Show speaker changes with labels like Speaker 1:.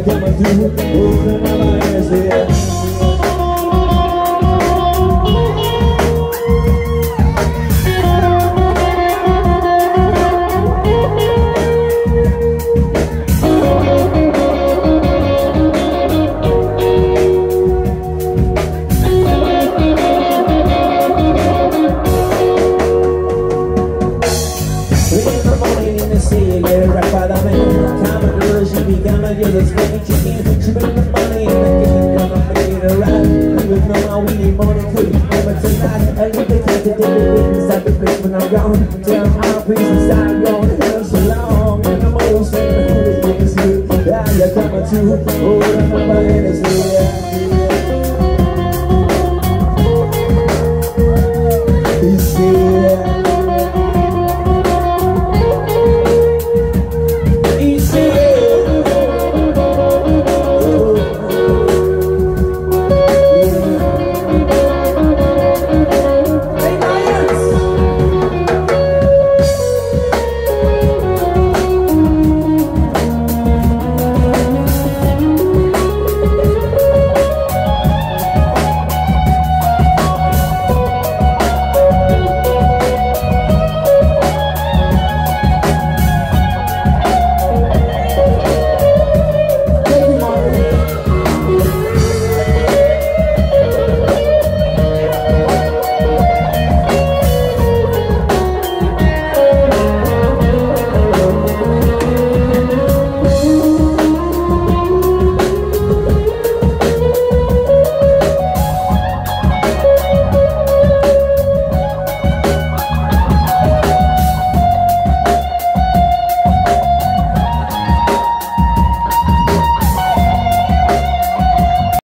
Speaker 1: que até mais um, ora na Bahia. Padame Time and her, she gonna give us chicken She made the money and the kid come and made it right Even though my weenie morning could be never tonight A little time to take it with inside the place when I'm gone Tell my peace inside gone for so long And I'm always saying who is this here? Yeah, you're coming to Oh, I'm a man, it's here